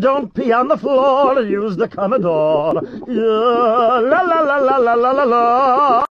Don't pee on the floor, use the Commodore. La la la la la la la la.